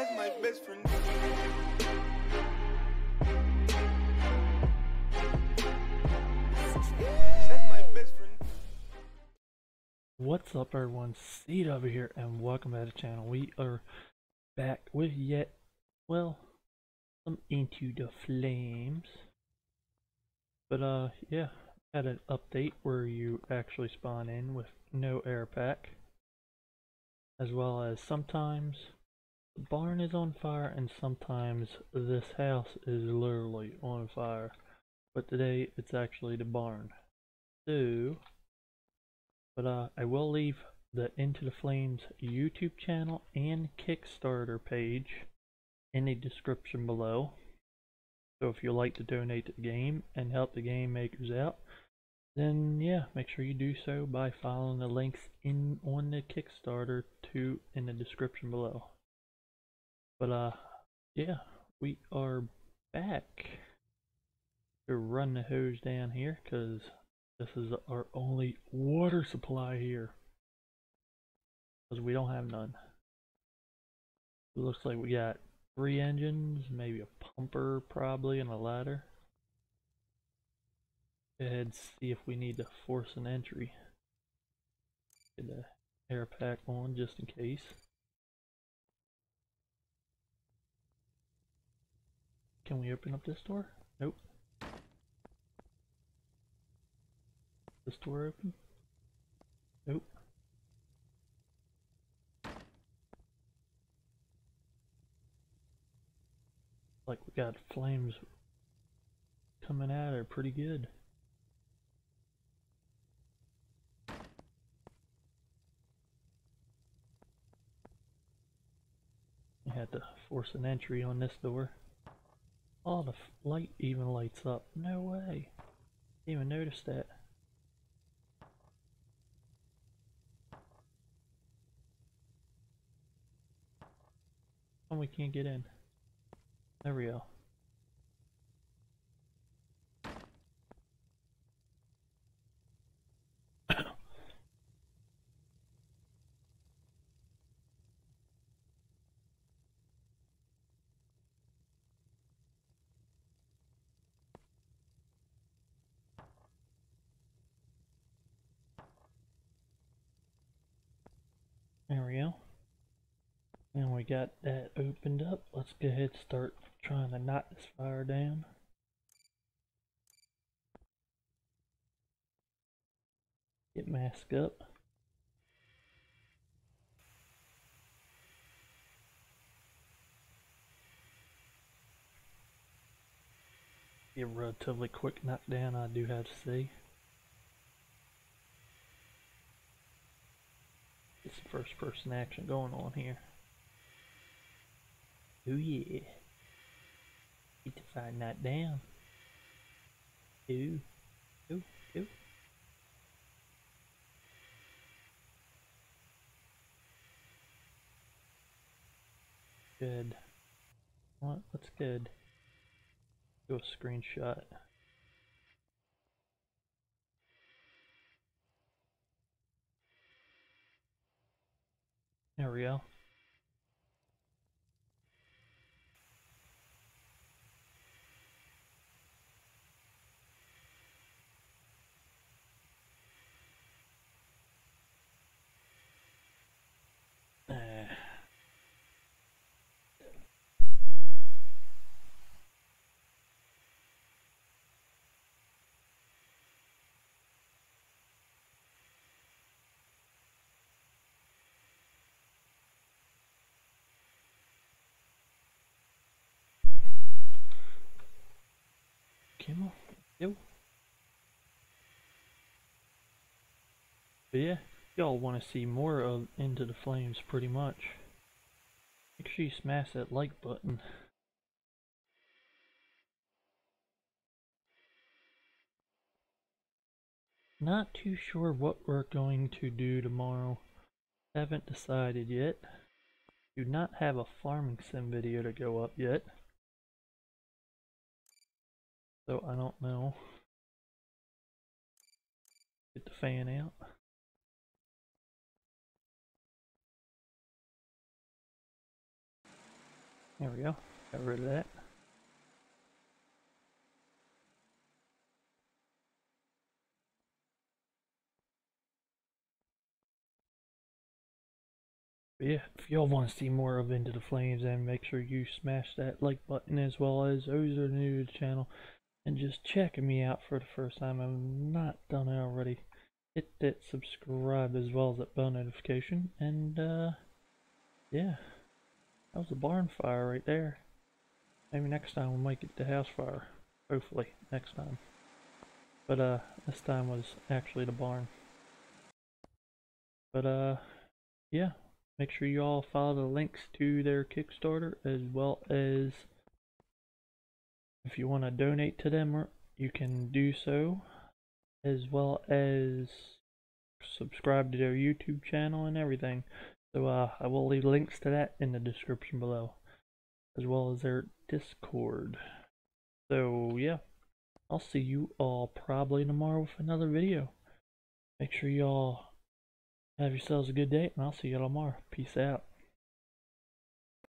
That's my best friend. What's up everyone, Seed over here and welcome back to the channel. We are back with yet, well, some Into the Flames. But uh, yeah, had an update where you actually spawn in with no air pack. As well as sometimes the barn is on fire and sometimes this house is literally on fire. But today it's actually the barn. So, but uh, I will leave the Into the Flames YouTube channel and Kickstarter page in the description below. So if you'd like to donate to the game and help the game makers out, then yeah, make sure you do so by following the links in on the Kickstarter to in the description below. But uh, yeah, we are back to run the hose down here because this is our only water supply here. Because we don't have none. It looks like we got three engines, maybe a pumper probably, and a ladder. And see if we need to force an entry. Get the air pack on just in case. Can we open up this door? Nope. This door open? Nope. Like we got flames coming at her pretty good. Had to force an entry on this door. Oh, the light even lights up. No way. Didn't even notice that. Oh, we can't get in. There we go. There we go. And we got that opened up. Let's go ahead and start trying to knock this fire down. Get masked up. Be a relatively quick knockdown, I do have to say. Get some first person action going on here. Oh yeah. Get to find that down. Ooh. Ooh. Ooh. Good. What? What's good? Do a screenshot. There we go. Uh, But yeah, y'all want to see more of Into the Flames pretty much. Make sure you smash that like button. Not too sure what we're going to do tomorrow. Haven't decided yet. Do not have a farming sim video to go up yet. So I don't know. Get the fan out. There we go. Got rid of that. Yeah, if y'all want to see more of Into the Flames, then make sure you smash that like button as well as those are new to the channel. And just checking me out for the first time, I'm not done it already. Hit that subscribe as well as that bell notification. And uh, yeah, that was a barn fire right there. Maybe next time we might get the house fire. Hopefully, next time. But uh, this time was actually the barn. But uh, yeah, make sure you all follow the links to their Kickstarter as well as if you want to donate to them, you can do so, as well as subscribe to their YouTube channel and everything. So uh, I will leave links to that in the description below, as well as their Discord. So yeah, I'll see you all probably tomorrow with another video. Make sure y'all have yourselves a good day, and I'll see y'all tomorrow. Peace out.